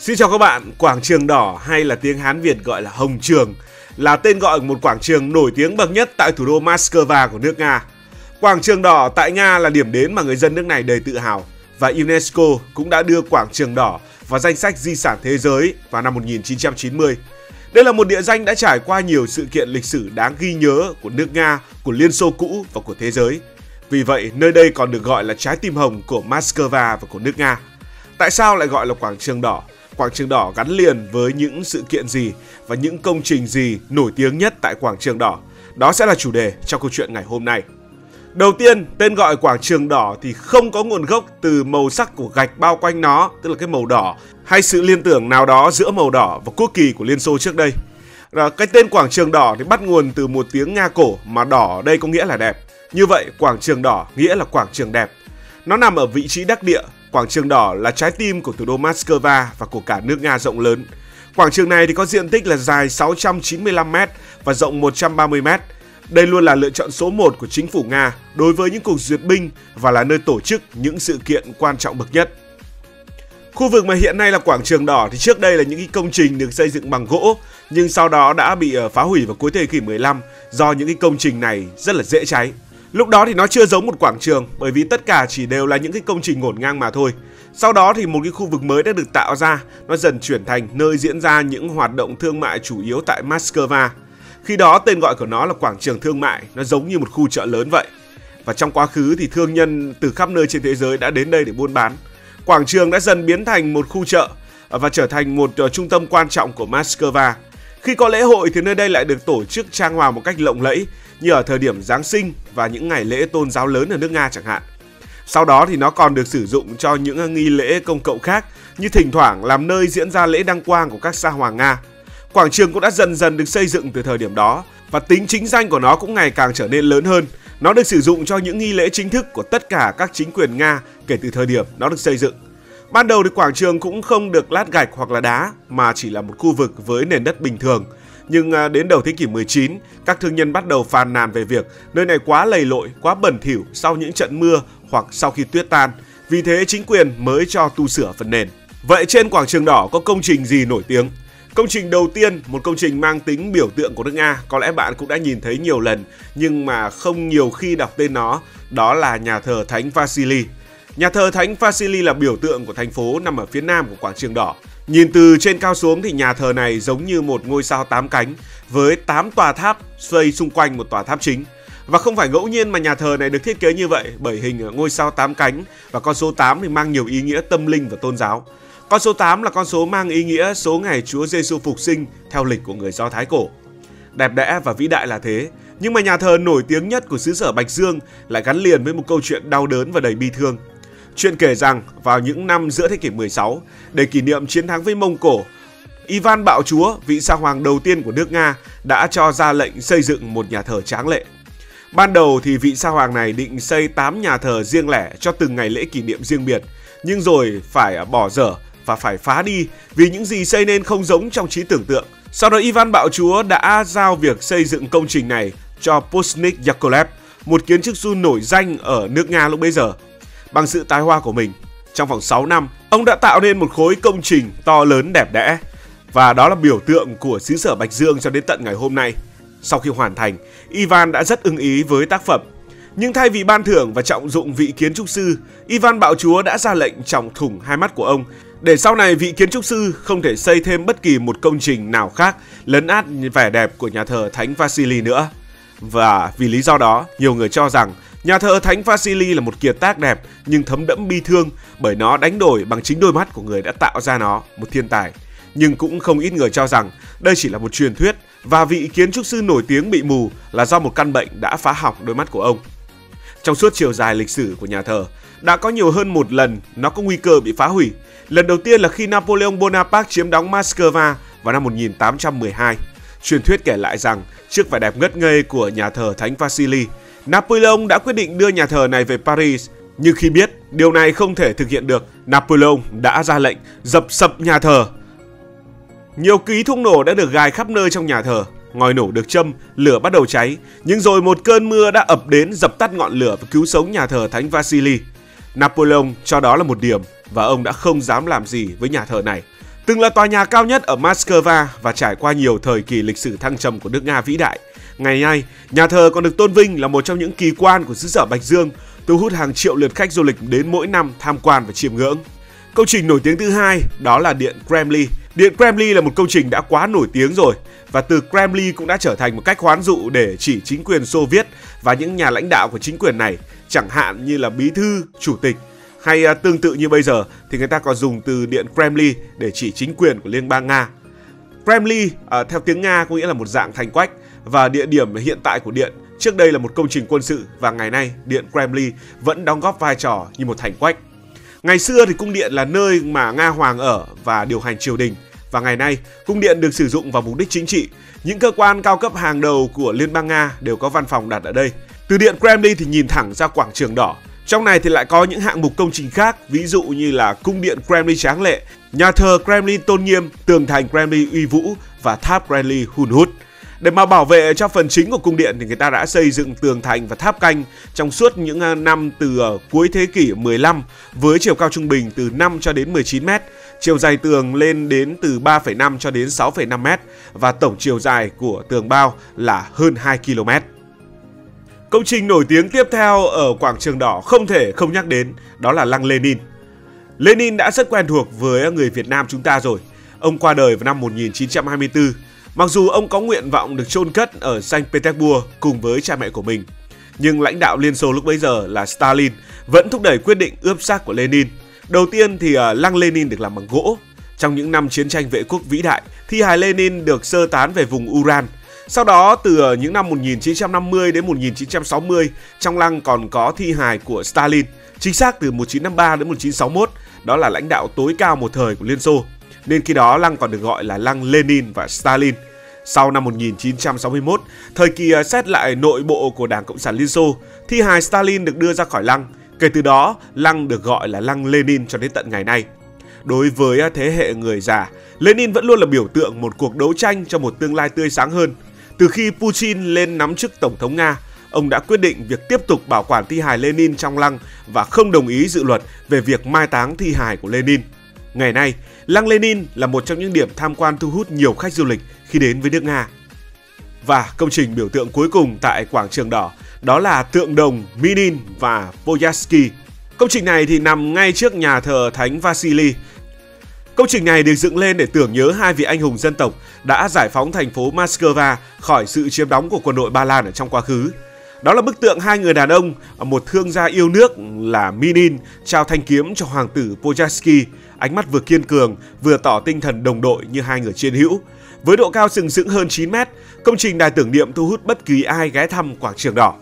Xin chào các bạn, quảng trường đỏ hay là tiếng Hán Việt gọi là Hồng Trường là tên gọi của một quảng trường nổi tiếng bậc nhất tại thủ đô Moscow của nước Nga. Quảng trường đỏ tại Nga là điểm đến mà người dân nước này đầy tự hào và UNESCO cũng đã đưa quảng trường đỏ vào danh sách di sản thế giới vào năm 1990. Đây là một địa danh đã trải qua nhiều sự kiện lịch sử đáng ghi nhớ của nước Nga, của Liên Xô cũ và của thế giới. Vì vậy, nơi đây còn được gọi là trái tim hồng của Moscow và của nước Nga. Tại sao lại gọi là quảng trường đỏ? Quảng trường đỏ gắn liền với những sự kiện gì và những công trình gì nổi tiếng nhất tại quảng trường đỏ? Đó sẽ là chủ đề trong câu chuyện ngày hôm nay. Đầu tiên, tên gọi quảng trường đỏ thì không có nguồn gốc từ màu sắc của gạch bao quanh nó, tức là cái màu đỏ, hay sự liên tưởng nào đó giữa màu đỏ và quốc kỳ của Liên Xô trước đây. Rồi, cái tên quảng trường đỏ thì bắt nguồn từ một tiếng Nga cổ mà đỏ ở đây có nghĩa là đẹp. Như vậy, quảng trường đỏ nghĩa là quảng trường đẹp. Nó nằm ở vị trí đắc địa, quảng trường đỏ là trái tim của thủ đô Moscow và của cả nước Nga rộng lớn. Quảng trường này thì có diện tích là dài 695m và rộng 130m. Đây luôn là lựa chọn số 1 của chính phủ Nga đối với những cuộc duyệt binh và là nơi tổ chức những sự kiện quan trọng bậc nhất. Khu vực mà hiện nay là quảng trường đỏ thì trước đây là những công trình được xây dựng bằng gỗ, nhưng sau đó đã bị ờ, phá hủy vào cuối thế kỷ 15 do những cái công trình này rất là dễ cháy. Lúc đó thì nó chưa giống một quảng trường bởi vì tất cả chỉ đều là những cái công trình ngổn ngang mà thôi. Sau đó thì một cái khu vực mới đã được tạo ra, nó dần chuyển thành nơi diễn ra những hoạt động thương mại chủ yếu tại Moscow. Khi đó tên gọi của nó là quảng trường thương mại, nó giống như một khu chợ lớn vậy. Và trong quá khứ thì thương nhân từ khắp nơi trên thế giới đã đến đây để buôn bán. Quảng trường đã dần biến thành một khu chợ và trở thành một ờ, trung tâm quan trọng của Moscow. Khi có lễ hội thì nơi đây lại được tổ chức trang hoàng một cách lộng lẫy, như ở thời điểm Giáng sinh và những ngày lễ tôn giáo lớn ở nước Nga chẳng hạn. Sau đó thì nó còn được sử dụng cho những nghi lễ công cộng khác, như thỉnh thoảng làm nơi diễn ra lễ đăng quang của các sa hoàng Nga. Quảng trường cũng đã dần dần được xây dựng từ thời điểm đó, và tính chính danh của nó cũng ngày càng trở nên lớn hơn. Nó được sử dụng cho những nghi lễ chính thức của tất cả các chính quyền Nga kể từ thời điểm nó được xây dựng. Ban đầu thì quảng trường cũng không được lát gạch hoặc là đá mà chỉ là một khu vực với nền đất bình thường. Nhưng à, đến đầu thế kỷ 19, các thương nhân bắt đầu phàn nàn về việc nơi này quá lầy lội, quá bẩn thỉu sau những trận mưa hoặc sau khi tuyết tan. Vì thế chính quyền mới cho tu sửa phần nền. Vậy trên quảng trường đỏ có công trình gì nổi tiếng? Công trình đầu tiên, một công trình mang tính biểu tượng của nước Nga, có lẽ bạn cũng đã nhìn thấy nhiều lần nhưng mà không nhiều khi đọc tên nó, đó là nhà thờ Thánh Vasily. Nhà thờ Thánh Vasily là biểu tượng của thành phố nằm ở phía nam của quảng trường đỏ. Nhìn từ trên cao xuống thì nhà thờ này giống như một ngôi sao tám cánh với 8 tòa tháp xoay xung quanh một tòa tháp chính. Và không phải ngẫu nhiên mà nhà thờ này được thiết kế như vậy bởi hình ngôi sao tám cánh và con số 8 thì mang nhiều ý nghĩa tâm linh và tôn giáo. Con số 8 là con số mang ý nghĩa số ngày Chúa Giêsu phục sinh theo lịch của người Do Thái cổ. Đẹp đẽ và vĩ đại là thế, nhưng mà nhà thờ nổi tiếng nhất của xứ sở Bạch Dương lại gắn liền với một câu chuyện đau đớn và đầy bi thương. Chuyện kể rằng vào những năm giữa thế kỷ 16, để kỷ niệm chiến thắng với Mông Cổ, Ivan Bạo Chúa, vị sa hoàng đầu tiên của nước Nga, đã cho ra lệnh xây dựng một nhà thờ tráng lệ. Ban đầu thì vị sa hoàng này định xây 8 nhà thờ riêng lẻ cho từng ngày lễ kỷ niệm riêng biệt, nhưng rồi phải bỏ dở và phải phá đi vì những gì xây nên không giống trong trí tưởng tượng. Sau đó Ivan Bạo Chúa đã giao việc xây dựng công trình này cho Pusnik Yakolev, một kiến trúc sư nổi danh ở nước Nga lúc bấy giờ. Bằng sự tài hoa của mình, trong vòng 6 năm, ông đã tạo nên một khối công trình to lớn đẹp đẽ và đó là biểu tượng của xứ sở Bạch Dương cho đến tận ngày hôm nay. Sau khi hoàn thành, Ivan đã rất ưng ý với tác phẩm. Nhưng thay vì ban thưởng và trọng dụng vị kiến trúc sư, Ivan Bạo Chúa đã ra lệnh trọng thủng hai mắt của ông để sau này vị kiến trúc sư không thể xây thêm bất kỳ một công trình nào khác lấn át vẻ đẹp của nhà thờ Thánh Vasily nữa. Và vì lý do đó, nhiều người cho rằng nhà thờ Thánh Vasily là một kiệt tác đẹp nhưng thấm đẫm bi thương bởi nó đánh đổi bằng chính đôi mắt của người đã tạo ra nó, một thiên tài. Nhưng cũng không ít người cho rằng đây chỉ là một truyền thuyết và vị kiến trúc sư nổi tiếng bị mù là do một căn bệnh đã phá hỏng đôi mắt của ông. Trong suốt chiều dài lịch sử của nhà thờ, đã có nhiều hơn một lần nó có nguy cơ bị phá hủy. Lần đầu tiên là khi Napoleon Bonaparte chiếm đóng Moscow vào năm 1812. Truyền thuyết kể lại rằng trước vẻ đẹp ngất ngây của nhà thờ Thánh Vasily, Napoleon đã quyết định đưa nhà thờ này về Paris. Nhưng khi biết điều này không thể thực hiện được, Napoleon đã ra lệnh dập sập nhà thờ. Nhiều ký thuốc nổ đã được gài khắp nơi trong nhà thờ. Ngòi nổ được châm, lửa bắt đầu cháy. Nhưng rồi một cơn mưa đã ập đến dập tắt ngọn lửa và cứu sống nhà thờ Thánh Vasily. Napoleon cho đó là một điểm và ông đã không dám làm gì với nhà thờ này. Từng là tòa nhà cao nhất ở Moscow và trải qua nhiều thời kỳ lịch sử thăng trầm của nước Nga vĩ đại. Ngày nay, nhà thờ còn được tôn vinh là một trong những kỳ quan của xứ sở Bạch Dương, thu hút hàng triệu lượt khách du lịch đến mỗi năm tham quan và chiêm ngưỡng. Công trình nổi tiếng thứ hai đó là Điện Kremlin. Điện Kremlin là một công trình đã quá nổi tiếng rồi và từ Kremlin cũng đã trở thành một cách hoán dụ để chỉ chính quyền Xô Viết và những nhà lãnh đạo của chính quyền này, chẳng hạn như là bí thư, chủ tịch hay à, tương tự như bây giờ thì người ta còn dùng từ Điện Kremlin để chỉ chính quyền của Liên bang Nga. Kremlin à, theo tiếng Nga có nghĩa là một dạng thành quách và địa điểm hiện tại của điện trước đây là một công trình quân sự và ngày nay Điện Kremlin vẫn đóng góp vai trò như một thành quách. Ngày xưa thì cung điện là nơi mà Nga Hoàng ở và điều hành triều đình và ngày nay cung điện được sử dụng vào mục đích chính trị. Những cơ quan cao cấp hàng đầu của Liên bang Nga đều có văn phòng đặt ở đây. Từ điện Kremlin thì nhìn thẳng ra quảng trường đỏ. Trong này thì lại có những hạng mục công trình khác, ví dụ như là cung điện Kremlin tráng lệ, nhà thờ Kremlin tôn nghiêm, tường thành Kremlin uy vũ và tháp Kremlin hun hút. Để mà bảo vệ cho phần chính của cung điện thì người ta đã xây dựng tường thành và tháp canh trong suốt những à, năm từ ờ, cuối thế kỷ 15 với chiều cao trung bình từ 5 cho đến 19 mét, chiều dài tường lên đến từ 3,5 cho đến 6,5 mét và tổng chiều dài của tường bao là hơn 2 km. Công trình nổi tiếng tiếp theo ở quảng trường đỏ không thể không nhắc đến đó là lăng Lenin. Lenin đã rất quen thuộc với người Việt Nam chúng ta rồi. Ông qua đời vào năm 1924 Mặc dù ông có nguyện vọng được chôn cất ở Saint Petersburg cùng với cha mẹ của mình, nhưng lãnh đạo Liên Xô lúc bấy giờ là Stalin vẫn thúc đẩy quyết định ướp xác của Lenin. Đầu tiên thì uh, lăng Lenin được làm bằng gỗ. Trong những năm chiến tranh vệ quốc vĩ đại, thi hài Lenin được sơ tán về vùng Uran. Sau đó từ những năm 1950 đến 1960, trong lăng còn có thi hài của Stalin, chính xác từ 1953 đến 1961, đó là lãnh đạo tối cao một thời của Liên Xô nên khi đó lăng còn được gọi là lăng Lenin và Stalin. Sau năm 1961, thời kỳ à, xét lại nội bộ của Đảng Cộng sản Liên Xô, thi hài Stalin được đưa ra khỏi lăng. Kể từ đó, lăng được gọi là lăng Lenin cho đến tận ngày nay. Đối với à, thế hệ người già, Lenin vẫn luôn là biểu tượng một cuộc đấu tranh cho một tương lai tươi sáng hơn. Từ khi Putin lên nắm chức Tổng thống Nga, ông đã quyết định việc tiếp tục bảo quản thi hài Lenin trong lăng và không đồng ý dự luật về việc mai táng thi hài của Lenin. Ngày nay, Lăng Lenin là một trong những điểm tham quan thu hút nhiều khách du lịch khi đến với nước Nga. Và công trình biểu tượng cuối cùng tại quảng trường đỏ đó là tượng đồng Minin và Poyaski. Công trình này thì nằm ngay trước nhà thờ Thánh Vasily. Công trình này được dựng lên để tưởng nhớ hai vị anh hùng dân tộc đã giải phóng thành phố Moscow khỏi sự chiếm đóng của quân đội Ba Lan ở trong quá khứ. Đó là bức tượng hai người đàn ông, một thương gia yêu nước là Minin trao thanh kiếm cho hoàng tử Poyasky ánh mắt vừa kiên cường vừa tỏ tinh thần đồng đội như hai người chiến hữu. Với độ cao sừng sững hơn 9 mét, công trình đài tưởng niệm thu hút bất kỳ ai ghé thăm quảng trường đỏ.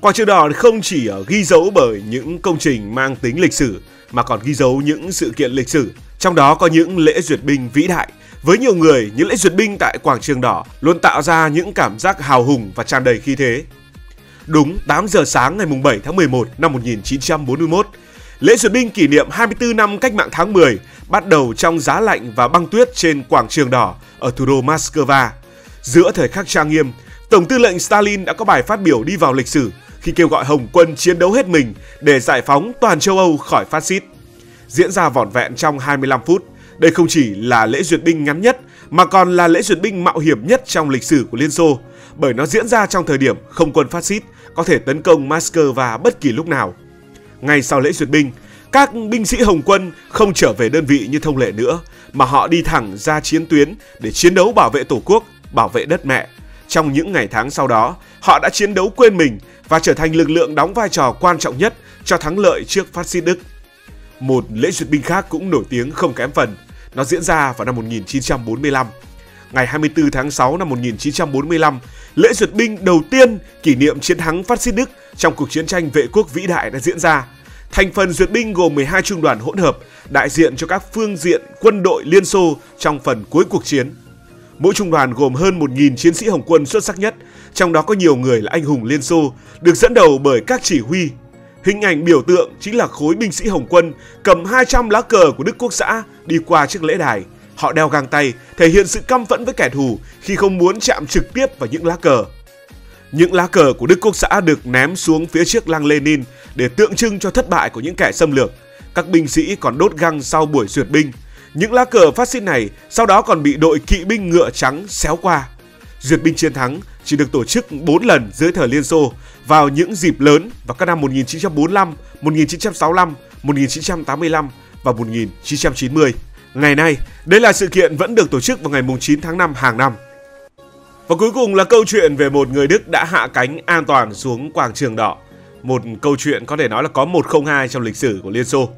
Quảng trường đỏ không chỉ ghi dấu bởi những công trình mang tính lịch sử mà còn ghi dấu những sự kiện lịch sử, trong đó có những lễ duyệt binh vĩ đại. Với nhiều người, những lễ duyệt binh tại quảng trường đỏ luôn tạo ra những cảm giác hào hùng và tràn đầy khí thế. Đúng 8 giờ sáng ngày 7 tháng 11 năm 1941, Lễ duyệt binh kỷ niệm 24 năm cách mạng tháng 10 bắt đầu trong giá lạnh và băng tuyết trên quảng trường đỏ ở thủ đô Moscow. Giữa thời khắc trang nghiêm, Tổng tư lệnh Stalin đã có bài phát biểu đi vào lịch sử khi kêu gọi Hồng quân chiến đấu hết mình để giải phóng toàn châu Âu khỏi phát xít. Diễn ra vỏn vẹn trong 25 phút, đây không chỉ là lễ duyệt binh ngắn nhất mà còn là lễ duyệt binh mạo hiểm nhất trong lịch sử của Liên Xô bởi nó diễn ra trong thời điểm không quân phát xít có thể tấn công Moscow bất kỳ lúc nào. Ngay sau lễ duyệt binh, các binh sĩ Hồng quân không trở về đơn vị như thông lệ nữa, mà họ đi thẳng ra chiến tuyến để chiến đấu bảo vệ Tổ quốc, bảo vệ đất mẹ. Trong những ngày tháng sau đó, họ đã chiến đấu quên mình và trở thành lực lượng đóng vai trò quan trọng nhất cho thắng lợi trước phát xít Đức. Một lễ duyệt binh khác cũng nổi tiếng không kém phần. Nó diễn ra vào năm 1945. Ngày 24 tháng 6 năm 1945, lễ duyệt binh đầu tiên kỷ niệm chiến thắng phát xít Đức trong cuộc chiến tranh vệ quốc vĩ đại đã diễn ra. Thành phần duyệt binh gồm 12 trung đoàn hỗn hợp, đại diện cho các phương diện quân đội Liên Xô trong phần cuối cuộc chiến. Mỗi trung đoàn gồm hơn 1.000 chiến sĩ Hồng quân xuất sắc nhất, trong đó có nhiều người là anh hùng Liên Xô, được dẫn đầu bởi các chỉ huy. Hình ảnh biểu tượng chính là khối binh sĩ Hồng quân cầm 200 lá cờ của Đức Quốc xã đi qua chiếc lễ đài. Họ đeo găng tay, thể hiện sự căm phẫn với kẻ thù khi không muốn chạm trực tiếp vào những lá cờ. Những lá cờ của Đức Quốc xã được ném xuống phía trước lăng Lenin để tượng trưng cho thất bại của những kẻ xâm lược. Các binh sĩ còn đốt găng sau buổi duyệt binh. Những lá cờ phát xít này sau đó còn bị đội kỵ binh ngựa trắng xéo qua. Duyệt binh chiến thắng chỉ được tổ chức 4 lần dưới thời Liên Xô vào những dịp lớn vào các năm 1945, 1965, 1985 và 1990. Ngày nay, đây là sự kiện vẫn được tổ chức vào ngày 9 tháng 5 hàng năm. Và cuối cùng là câu chuyện về một người Đức đã hạ cánh an toàn xuống quảng trường đỏ. Một câu chuyện có thể nói là có 102 trong lịch sử của Liên Xô.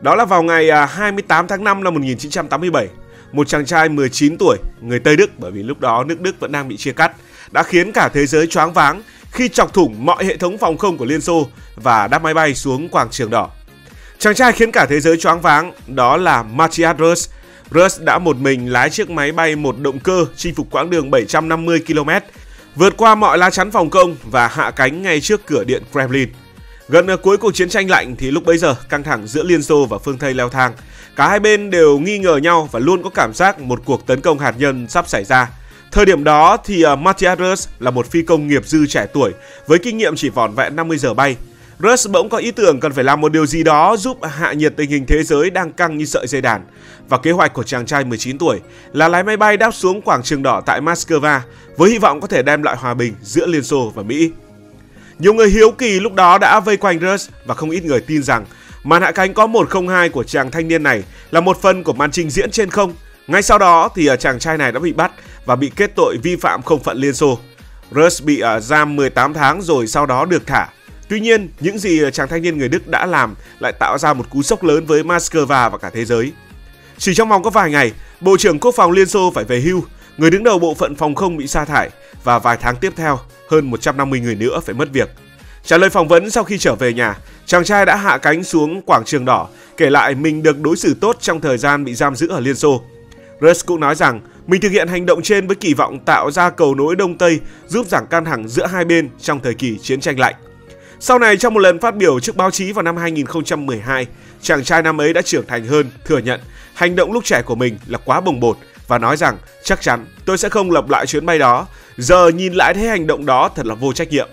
Đó là vào ngày à, 28 tháng 5 năm 1987, một chàng trai 19 tuổi, người Tây Đức bởi vì lúc đó nước Đức vẫn đang bị chia cắt, đã khiến cả thế giới choáng váng khi chọc thủng mọi hệ thống phòng không của Liên Xô và đáp máy bay xuống quảng trường đỏ. Chàng trai khiến cả thế giới choáng váng đó là Matthias Rus. Rus đã một mình lái chiếc máy bay một động cơ chinh phục quãng đường 750 km, vượt qua mọi lá chắn phòng không và hạ cánh ngay trước cửa điện Kremlin. Gần à, cuối cuộc chiến tranh lạnh thì lúc bấy giờ căng thẳng giữa Liên Xô và phương Tây leo thang. Cả hai bên đều nghi ngờ nhau và luôn có cảm giác một cuộc tấn công hạt nhân sắp xảy ra. Thời điểm đó thì à, Matthias Rus là một phi công nghiệp dư trẻ tuổi với kinh nghiệm chỉ vỏn vẹn 50 giờ bay. Rus bỗng có ý tưởng cần phải làm một điều gì đó giúp hạ nhiệt tình hình thế giới đang căng như sợi dây đàn. Và kế hoạch của chàng trai 19 tuổi là lái máy bay đáp xuống quảng trường đỏ tại Moscow với hy vọng có thể đem lại hòa bình giữa Liên Xô và Mỹ. Nhiều người hiếu kỳ lúc đó đã vây quanh Rus và không ít người tin rằng màn hạ cánh có 102 của chàng thanh niên này là một phần của màn trình diễn trên không. Ngay sau đó thì à, chàng trai này đã bị bắt và bị kết tội vi phạm không phận Liên Xô. Rus bị à, giam 18 tháng rồi sau đó được thả. Tuy nhiên, những gì à, chàng thanh niên người Đức đã làm lại tạo ra một cú sốc lớn với Moscow và cả thế giới. Chỉ trong vòng có vài ngày, Bộ trưởng Quốc phòng Liên Xô phải về hưu, người đứng đầu bộ phận phòng không bị sa thải và vài tháng tiếp theo, hơn 150 người nữa phải mất việc. Trả lời phỏng vấn sau khi trở về nhà, chàng trai đã hạ cánh xuống quảng trường đỏ, kể lại mình được đối xử tốt trong thời gian bị giam giữ ở Liên Xô. Russ cũng nói rằng mình thực hiện hành động trên với kỳ vọng tạo ra cầu nối Đông Tây giúp giảm căng thẳng giữa hai bên trong thời kỳ chiến tranh lạnh. Sau này trong một lần phát biểu trước báo chí vào năm 2012, chàng trai năm ấy đã trưởng thành hơn, thừa nhận hành động lúc trẻ của mình là quá bồng bột và nói rằng chắc chắn tôi sẽ không lập lại chuyến bay đó. Giờ nhìn lại thấy hành động đó thật là vô trách nhiệm.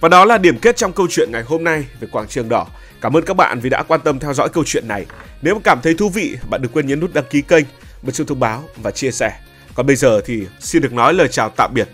Và đó là điểm kết trong câu chuyện ngày hôm nay về quảng trường đỏ. Cảm ơn các bạn vì đã quan tâm theo dõi câu chuyện này. Nếu mà cảm thấy thú vị, bạn đừng quên nhấn nút đăng ký kênh, bật chuông thông báo và chia sẻ. Còn bây giờ thì xin được nói lời chào tạm biệt